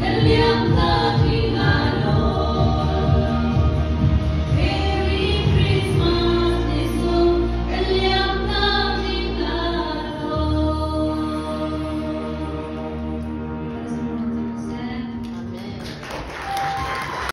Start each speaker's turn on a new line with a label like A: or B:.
A: El día